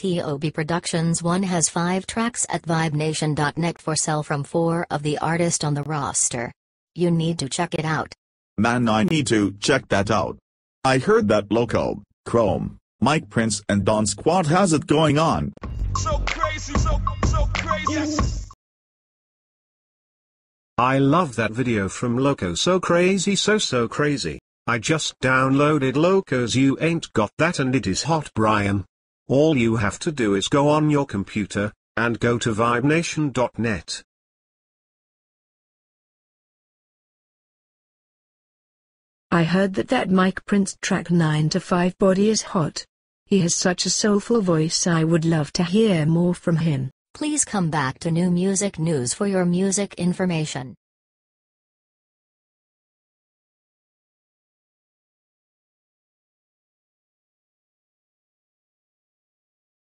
TOB Productions 1 has five tracks at VibeNation.net for sale from four of the artists on the roster. You need to check it out. Man I need to check that out. I heard that Loco, Chrome, Mike Prince and Don Squad has it going on. So crazy, so, so crazy. I love that video from Loco so crazy so so crazy. I just downloaded Loco's You Ain't Got That and it is hot Brian. All you have to do is go on your computer, and go to vibenation.net. I heard that that Mike Prince track 9 to 5 body is hot. He has such a soulful voice I would love to hear more from him. Please come back to New Music News for your music information.